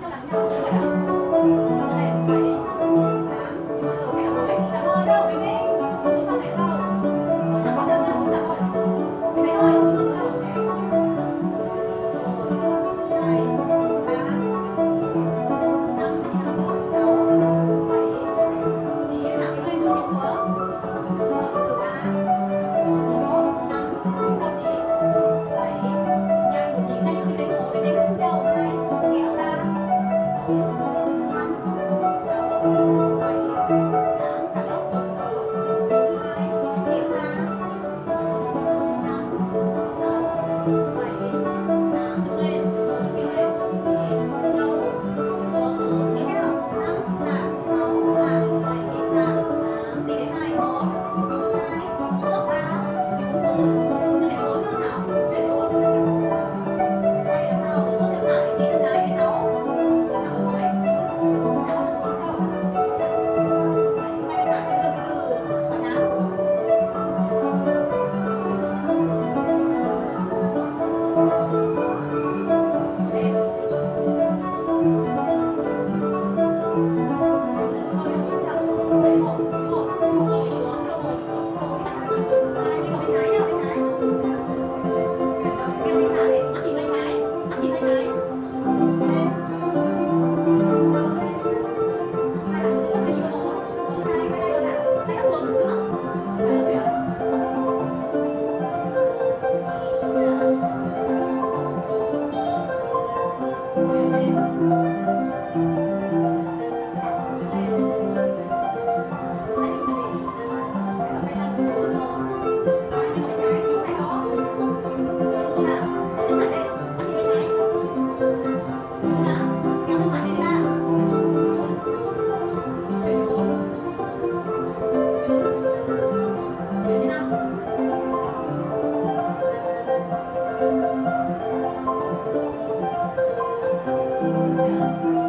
叫两下 down.